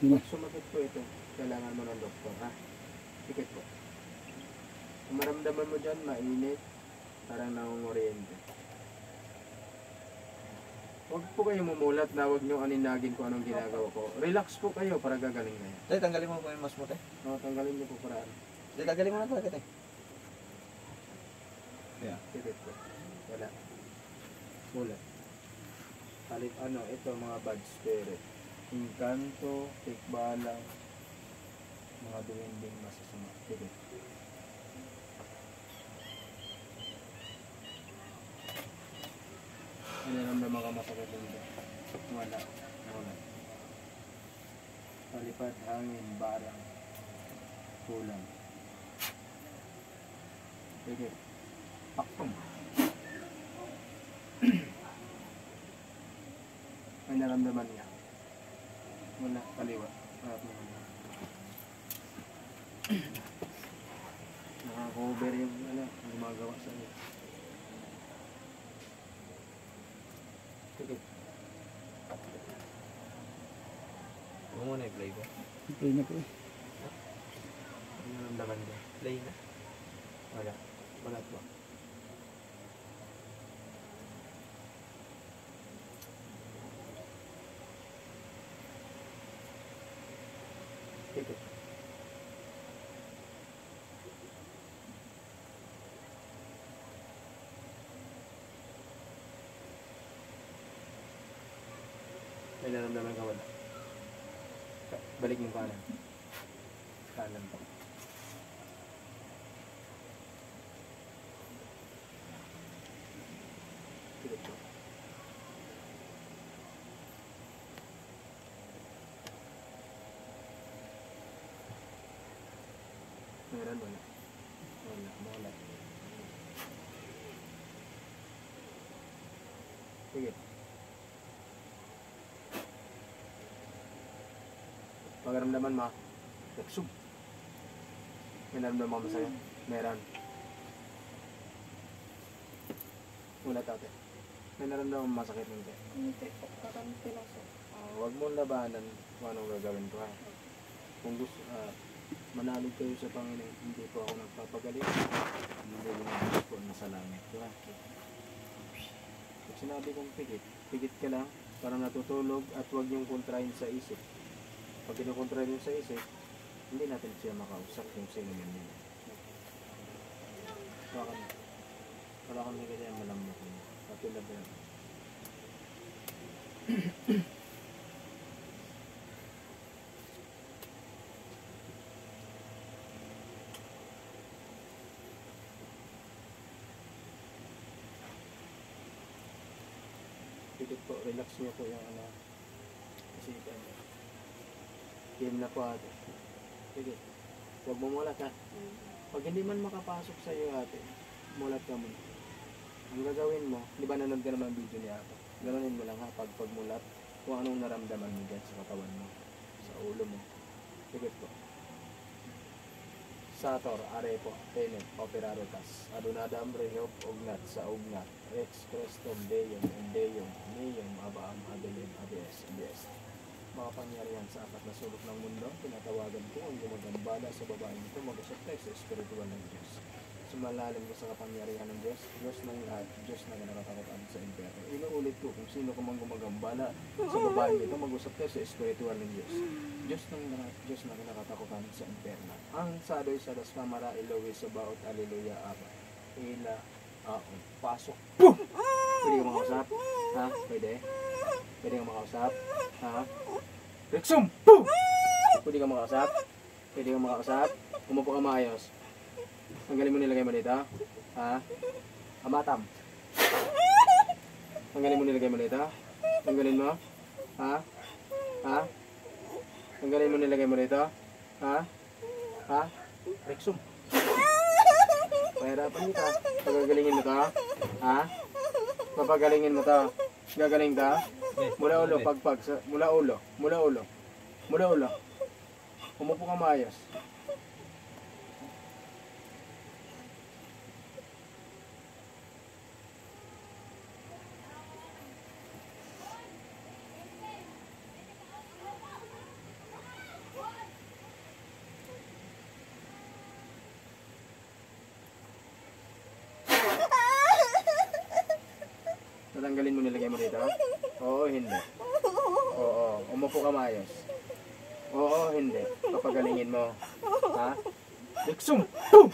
Na. Pag sumakit po ito, kailangan mo ng doktor, ha? Sikit po. Kung maramdaman mo dyan, mainit, parang nangunguriente. Huwag po kayo mumulat na huwag nyo aninagin kung anong ginagawa ko. Relax po kayo para gagaling kayo. Tay, tanggalin mo po yung mas mo, tay. No, tanggalin niyo po para ano. Tay, tanggalin mo na talaga, tay. Sikit po. Wala. Mulat. Halit ano, ito mga bad spirit. Inkanto, tikbalang, mga duwending masasama. Sikit. Ano naman ka masakit dito? Wala. Wala. Palipad, hangin, barang, kulang. Sige. Pakpong. May naramdaman niya. Wala, kaliwa. Harap mo naman. Nakakover yung ano, ang gumagawa sa iyo. Sige. Huwag mo na i-play ko. Play na po eh. Ano naramdaman niya? Play na. Wala. Wala po. May naramdaman ka wala? Balik mo kanan. Kanan po. Meron wala? Wala, wala. Sige. Pagaramdaman mo, nagsub. May naramdaman mo sa'yo? Meron. Wala tate. May naramdaman masakit hindi. Hindi po, parang pinasok. Ah, huwag mong labanan kung anong gagawin ko ha. Kung gusto, ah, manalig kayo sa Panginoon, hindi po ako nagpapagaling. Hindi ko nang po na sa langit ko ha. Pag sinabi kong pigit, pigit ka lang para natutulog at huwag niyong kontrahin sa isip. Pag kinukontra niyo sa isip, hindi natin siya makausap kung sino man yun. Wala kami. Wala kami ganyan malambot niya. Katulad yan. Pigit po, relax niyo po yung ano. Kasi ano. Game na po ate. Sige. Huwag mo mulat ha. Pag hindi man makapasok sa iyo ate, mulat ka muna. Ang gagawin mo, di ba nanood ka naman ng video ni ate? Ganonin mo lang ha, pag pagmulat, kung anong naramdaman mo dyan sa katawan mo, sa ulo mo. Sige po. Sator, Arepo, Tenet, Operarotas, Adunadam, Rehop, Ugnat, sa Ugnat, Rex, Crestom, Deum, Endeum, Neum, Abaam, Adelim, Abes, Abes. Mga pangyarihan sa apat na sulok ng mundo, pinatawagan ko ang gumagambala sa babaeng ito mag-usaptay sa espiritual ng Diyos. Sumalalim ko sa kapangyarihan ng Diyos, Diyos ng lahat, Diyos na nakakakutan sa impyerno. Inuulit ko kung sino ka mang gumagambala sa babaeng ito mag-usap tayo sa espiritual ng Diyos. Diyos ng lahat, Diyos na nakatakutan sa impyerno. Ang sadoy sa das kamara, ilowi sa baot, aleluya, aba. Ila, aon, pasok. Boom! Pwede ka makausap? Ha? Pwede? Pwede ka makausap? Ha? Rexum! Boom! Pwede ka makausap? Pwede ka makausap? Umupo ka maayos. Tanggalin mo nilagay mo dito. Ha? Amatam. Tanggalin mo nilagay mo dito. Tanggalin mo. Ha? Ha? Tanggalin mo nilagay mo dito. Ha? Ha? Rexum. Pahirapan kita. Pagagalingin mo to. Ha? Papagalingin mo to. Gagaling ka? Mula ulo, pagpag. Sa, mula ulo. Mula ulo. Mula ulo. Umupo ka maayos. Tatanggalin mo nilagay mo dito. Oo, hindi. Oo, umupo ka maayos. Oo, hindi. Papagalingin mo. Ha? Diksum! Boom!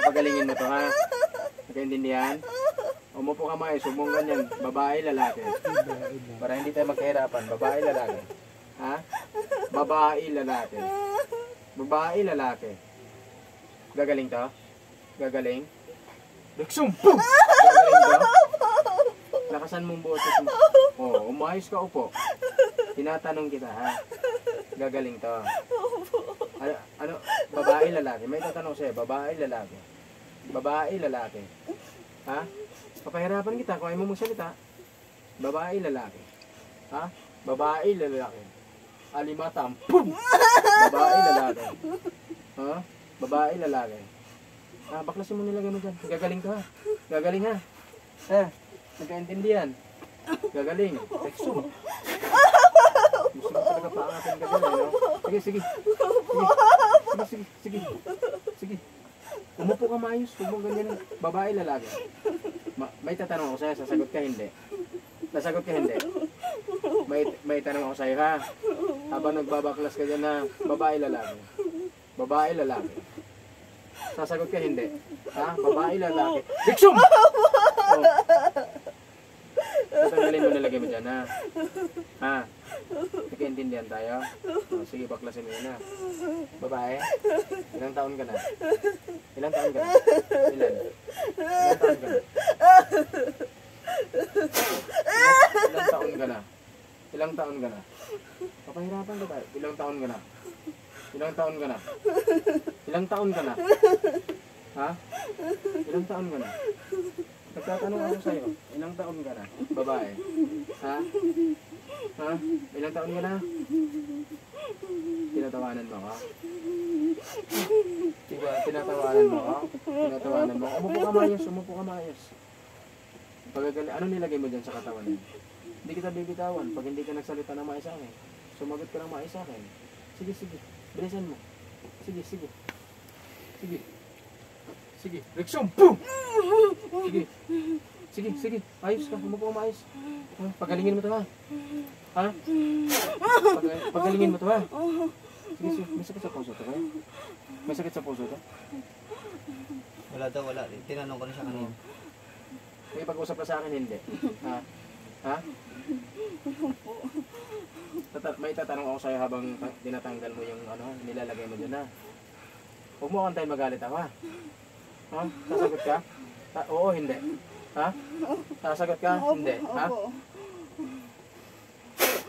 Papagalingin mo to, ha? Nagkaintindihan? Umupo ka maayos. Huwag mong ganyan. Babae, lalaki. Para hindi tayo magkahirapan. Babae, lalaki. Ha? Babae, lalaki. Babae, lalaki. Gagaling to? Gagaling? Diksum! Boom! Lakasan mong boses mo. Oo, umayos ka upo. Tinatanong kita, ha? Gagaling to. Ano, ano, babae, lalaki. May tatanong sa'yo, babae, lalaki. Babae, lalaki. Ha? Papahirapan kita kung ayaw mo magsalita. Babae, lalaki. Ha? Babae, lalaki. Alimatam. Boom! Babae, lalaki. Ha? Babae, lalaki. Ah, baklasin mo nilagay mo dyan. Gagaling ka ha. Gagaling ha. Ha? Nagkaintindihan. Gagaling. Texo. Gusto mo talaga paangatin ka dyan, ano? Sige, sige. Sige, sige, sige. Sige. Umupo ka maayos. Huwag mong ganyan. Babae, lalaki. Ma- may tatanong ako sa'yo. Sasagot ka, hindi. Sasagot ka, hindi. May, may tanong ako sa'yo, ha? Habang nagbabaklas ka dyan na babae, lalaki. Babae, lalaki. Sasagot ka, hindi. Ha? Babae, lalaki. Diksum! Oh. Tatanggalin mo nilagay mo dyan, ha? Ha? Nagkaintindihan tayo? Oh, sige, baklasin mo yun, ha? Babae? Ilang taon ka na? Ilang taon ka na? Ilan? Ilang taon ka na? Ilang, ilang taon ka na? Ilang taon ka na? Papahirapan ka tayo. Ilang taon ka na? Ilang taon ka na? Ilang taon ka na? Ha? Ilang taon ka na? Nagtatanong ako sa'yo. Ilang taon ka na? Babae. Ha? Ha? Ilang taon ka na? Tinatawanan mo ako? Diba? Tinatawanan mo ako? Tinatawanan mo ako? Umupo ka maayos. Umupo ka maayos. Pagagali, ano nilagay mo dyan sa katawan niya? Hindi kita bibitawan pag hindi ka nagsalita ng maayos akin. Sumagot ka ng maayos akin. Sige, sige. Bilisan mo. Sige, sige. Sige. Sige. Rexum! Boom! Sige. Sige, sige. Ayos ka. Umupo ka maayos. Pagalingin mo to ha. Ha? Pag- pagalingin mo to ha. Sige, sige. May sakit sa puso to kaya? May sakit sa puso to? Wala daw, wala. Tinanong ko na siya kanina. May pag-usap ka sa akin, hindi. Ha? Ha? Tata- may tatanong ako sa'yo habang ta- tinatanggal mo yung ano, nilalagay mo dyan ha. Huwag mo kang tayo magalit ako ha. Ha? Sasagot ka? Ta- oo, hindi. Ha? Sasagot ka? Hindi. Ha? Opo.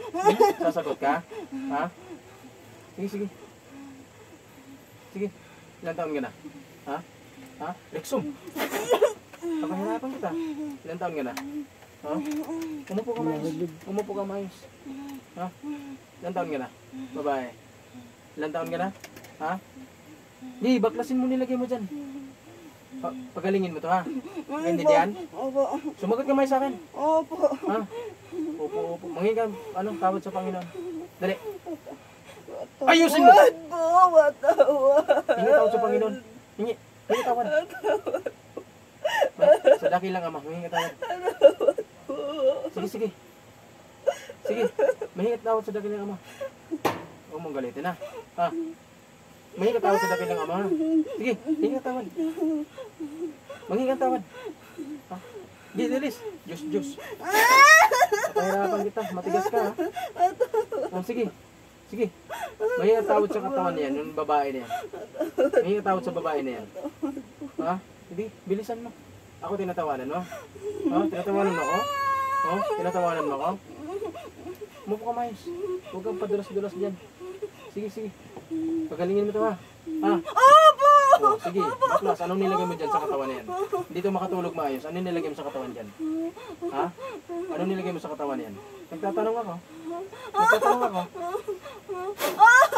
Hmm? Sasagot ka? Ha? Sige, sige. Sige. Ilan taon ka na? Ha? Ha? Rexum! Papahirapan kita. Ilan taon ka na? Ha? Umupo ka maayos. Umupo ka maayos. Ha? Ilan taon ka na? Babae. Ilan taon ka na? Ha? Di, baklasin mo nilagay mo dyan. Pa pagalingin mo to ha. Naintindihan? Opo. Sumagot ka may sa akin. Opo. Ha? Opo, opo. Mangin ka, ano, tawad sa Panginoon. Dali. Ayusin mo! Tawad po, matawad. Hingi tawad sa Panginoon. Hingi. Hingi tawad. Sa dakilang ama, hingi tawad. Sige, sige. Sige. Mahingi tawad sa dakilang ama. Huwag mong galitin ha. Ha? Mahingi tawad sa dakilang ama. Sige, hingi tawad. Mahingi tawad. Ha? Di, dilis. Diyos, Diyos. Pahirapan kita. Matigas ka ha. Oh, sige. Sige. Mahingi tawad sa katawan niyan, yung babae na yan. Mahingi tawad sa babae na. Ha? Hindi, bilisan mo. Ako tinatawanan mo. Ha? Tinatawanan mo ako? Ha? Tinatawanan mo ako? Umupo ka mais. Huwag kang padulas-dulas dyan. Sige, sige. Pagalingin mo to ha. Ha? Opo! Oh, sige. Baklas, anong nilagay mo dyan sa katawan na yan? Hindi makatulog maayos. Anong nilagay mo sa katawan dyan? Ha? Anong nilagay mo sa katawan yan? Nagtatanong ako. Nagtatanong ako.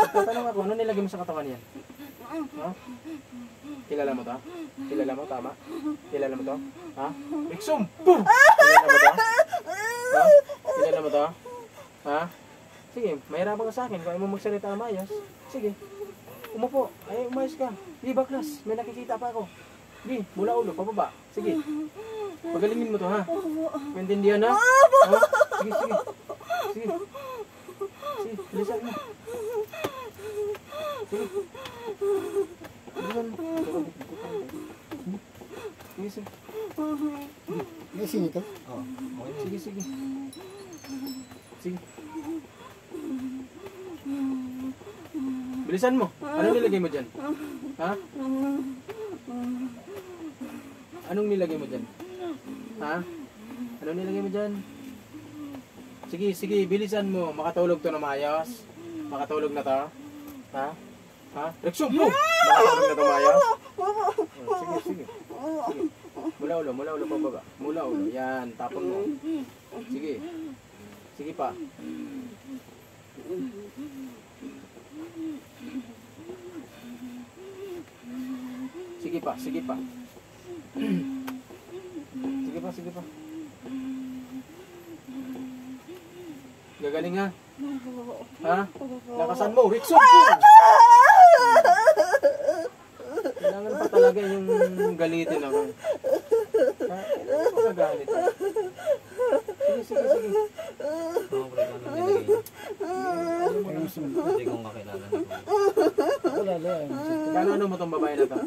Nagtatanong ako. Anong nilagay mo sa katawan yan? Ha? Kilala mo to? Kilala mo, tama? Kilala mo to? Ha? Rixum! Boom! Kilala mo to? Ha? Kilala mo to? Ha? Sige, mahirapan ka sa akin. Kung ayaw mo magsalita na mayos, sige. Umupo. Ay, umayos ka. Hindi baklas. May nakikita pa ako. Sige, mula ulo, pababa. Sige. Pagalingin mo to, ha? Maintindihan, ha? Ha? Sige, sige. Sige. Sige, bilisan mo. Sige. Bilisan mo. Sige, sige. Okay na. Sige, sige. Sige. Bilisan mo. Ano nilagay mo dyan? Ha? Anong nilagay mo dyan? Ha? Anong nilagay mo dyan? Sige, sige, bilisan mo. Makatulog to na maayos. Makatulog na to. Ha? Ha? Reksyon po! Makatulog na to maayos. Oh, sige, sige. Sige. Mula ulo, mula ulo pababa. Mula ulo. Yan, tapon mo. Sige. Sige pa. Pa, sige pa. Sige pa, sige pa. Gagaling ha? Ha? Lakasan mo, Rickson! Kailangan pa talaga yung galitin ako. Ha? Kailangan pa magalit. Sige, sige, sige. Oo, pre, ano nilagay. Hindi ko kakilala na po. Wala lang. Kano ano mo tong babae na to?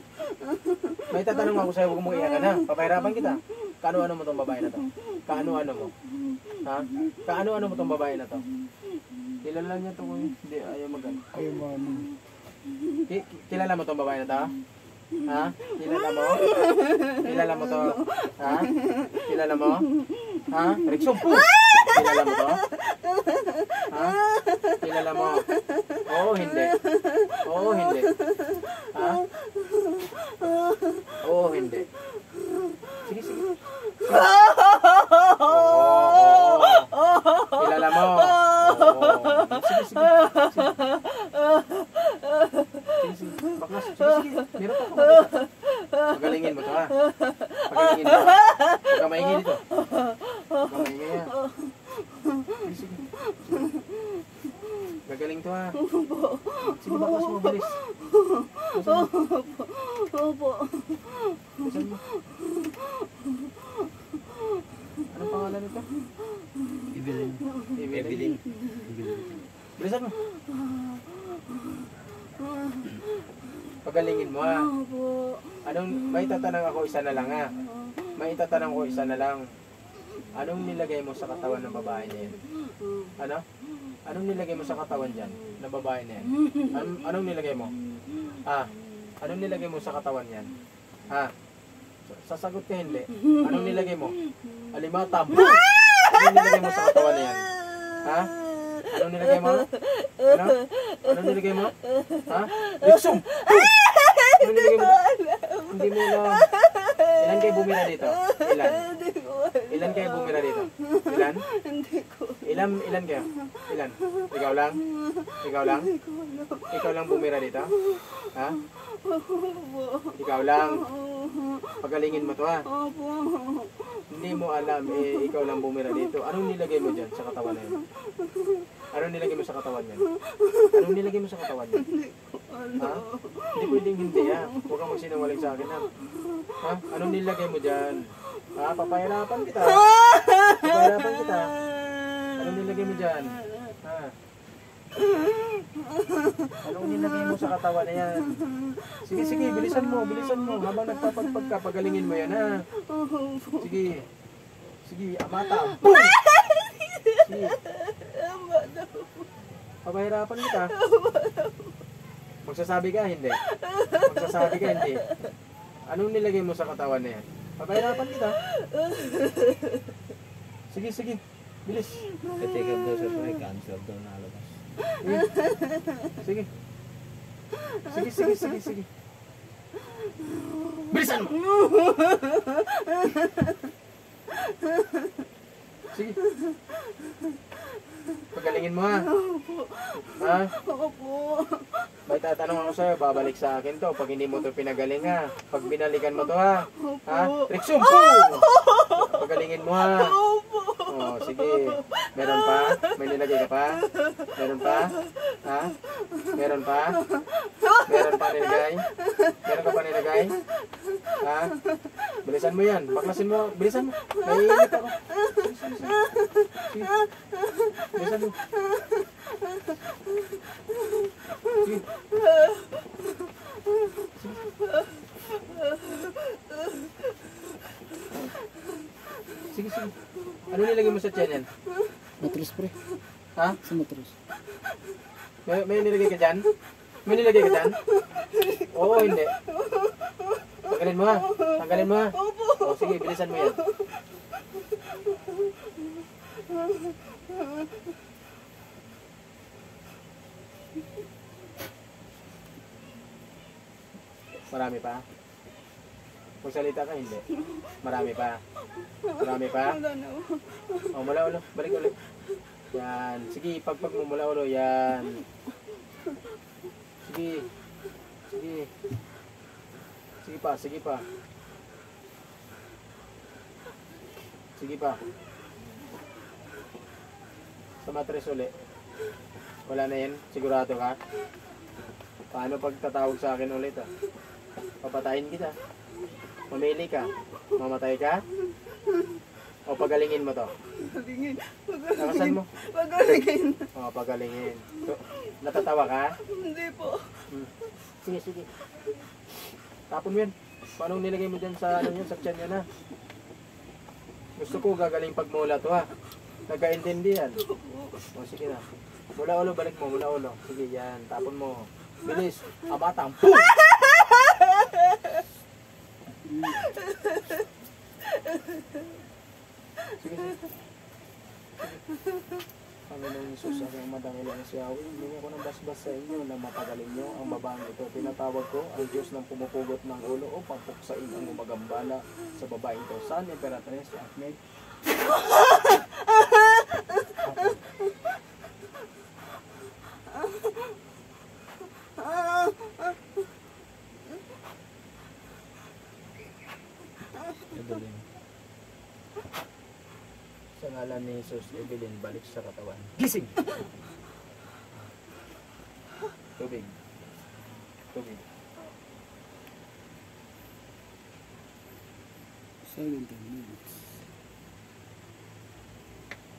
May tatanong ako sa'yo, huwag mong iyakan ha. Papahirapan kita. Kano ano mo tong babae na to? Kaano ano mo? Ha? Kaano ano mo tong babae na to? Kilala niya to ko Hindi, ayaw mag Ayaw mo ano. Ki- ki- kilala mo tong babae na to? Ha? Kilala mo? Kilala mo to? Ha? Kilala mo? Ha? Rickson po! Kilala mo to? Ha? Kilala mo? Oo, hindi. Oo, hindi. Ha? Oo, hindi. Sige, sige. Oo, oo. Kilala mo? Oo. Sige, sige. Sige, sige. Baklas. Sige, sige. Meron pa ako. Pagalingin mo to, ha? Pagalingin mo. Huwag ka maingay dito. Huwag ka maingay, ha? Sige, sige. Gagaling to, ha? Sige, baklas mo. Bilis. Baklas mo. Opo. Baklas mo. Anong pangalan nito? Evelyn. Evelyn. Bilisan mo. Pagalingin mo, ha? Anong, may tatanong ako isa na lang ha. May tatanong ko isa na lang. Anong nilagay mo sa katawan ng babae na yan? Ano? Anong nilagay mo sa katawan dyan ng babae na yan? An- anong nilagay mo? Ah, anong nilagay mo sa katawan yan? Ha? Sasagot ka hindi. Anong nilagay mo? Alimatam. Anong nilagay mo sa katawan na yan? Ha? Anong nilagay mo? Ano? Anong nilagay mo? Ha? Riksum! Anong nilagay mo? Hindi mo alam. Ilan kayo bumira dito? Ilan? Hindi ko alam. Ilan kayo bumira dito? Ilan? Hindi ko Ilan, ilan kayo? Ilan? Ikaw lang? Ikaw lang? Ikaw lang bumira dito? Ha? Ikaw lang? Pagalingin mo to ha? Opo. Hindi mo alam, eh, ikaw lang bumira dito. Anong nilagay mo dyan sa katawan na yun? Anong nilagay mo sa katawan yan? Anong nilagay mo sa katawan yan? Ha? Hindi pwedeng hindi ha. Huwag kang magsinungaling sa akin ha. Ha? Anong nilagay mo dyan? Ha? Papahirapan kita. Papahirapan kita. Anong nilagay mo dyan? Anong nilagay mo sa katawan na yan? Sige, sige, bilisan mo, bilisan mo. Habang nagpapagpag ka, pagalingin mo yan ha. Sige. Sige, amata. Boom! Sige. Papahirapan kita. Magsasabi ka, hindi. Magsasabi ka, hindi. Anong nilagay mo sa katawan na yan? Papahirapan kita. Sige, sige. Bilis. Up daw sa pre, cancer daw nalabas. Sige. Sige, sige, sige, sige. Bilisan mo! Sige. Pagalingin mo ha. Ha? Opo. May tatanong ako sa'yo, babalik sa akin to pag hindi mo to pinagaling ha. Pag binalikan mo to ha. Ha? Riksum po! Pagalingin mo ha. Oh, sige. Meron pa? May nilagay ka pa? Meron pa? Ha? Meron pa? Meron pa nilagay? Meron ka pa nilagay? Ha? Bilisan mo yan. Baklasin mo. Bilisan mo. Naiinit ako. Bilisan. Sige. Bilisan mo. Sige. Sige, sige. Ano nilagay mo sa tiyan yan? Matris pre. Ha? Sa matris. May, may nilagay ka dyan? May nilagay ka dyan? Oo, hindi. Tanggalin mo ha. Tanggalin mo ha. O, sige, bilisan mo yan. Marami pa? Magsalita ka, hindi. Marami pa. Marami pa? Wala na. O, mula ulo. Balik ulit. Yan. Sige, pagpag mo mula ulo. Yan. Sige. Sige. Sige pa, sige pa. Sige pa. Sa matres uli. Wala na yan? Sigurado ka? Paano pag tatawag sa akin ulit ah? Papatayin kita. Mamili ka. Mamatay ka? O pagalingin mo to? Pagalingin. Nakasan mo? Pagalingin. O pagalingin. So, natatawa ka? Hindi po. Hmm. Sige, sige. Tapon mo yan. Paano nilagay mo dyan sa ano yun, sa tiyan yun ha? Gusto ko gagaling pagmula to ha. Nagkaintindi yan. O sige na. Mula ulo, balik mo, mula ulo. Sige, yan. Tapon mo. Bilis. Abatang. Boom! Sige, sige. Panginoong Isus, ang madangil ang si Yahweh, hindi ko ng basbas sa inyo na mapagaling nyo ang babaeng ito. Tinatawag ko ang Diyos ng pumupugot ng ulo o pampuksain ang umagambala sa babaeng ito. San Imperatrice at May? Sa ngalan ni Jesus, Evelyn, balik sa katawan. Gising! Tubig. Tubig. 17 minutes.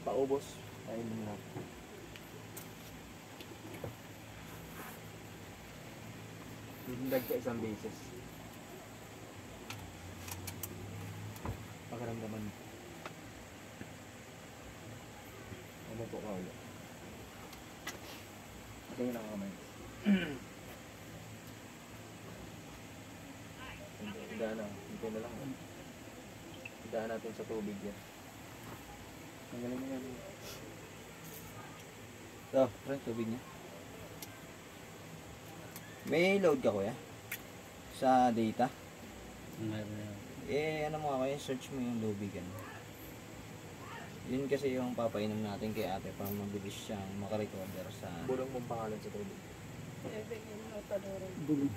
Paubos. Ayun mo na. Dindag ka isang beses. Pakaramdaman mo. Ano po ka ulit? Tingin ang kamay. Hindi, Hidaan na. Hintay na lang. Hidaan natin sa tubig yan. Ang galing mo yan. Ito, friend, tubig niya. May load ka kuya? Sa data? Eh, ano mo nga kaya, search mo yung lubigan. Yun kasi yung papainom natin kay ate para mabilis siyang makarecover sa... Bulong mong pangalan sa tubig. Bulong.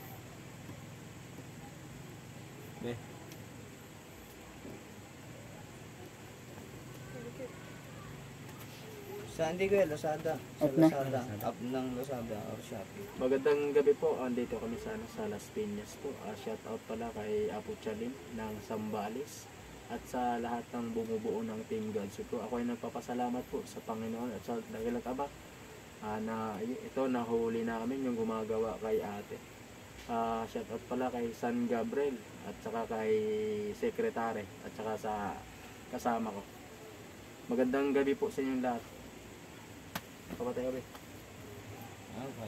Be, sa hindi ko Lazada. Sa Up na? Lazada. Up ng Lazada or Shopee. Magandang gabi po. Andito kami sana sa Las Piñas po. Uh, shout out pala kay Apo Chalin ng Sambales at sa lahat ng bumubuo ng Team Godso po. Ako ay nagpapasalamat po sa Panginoon at sa dakilang kabak ah, na ito nahuli namin yung gumagawa kay ate. Ah, shout out pala kay San Gabriel at saka kay Sekretary at saka sa kasama ko. Magandang gabi po sa inyong lahat. Papatay kami. Okay.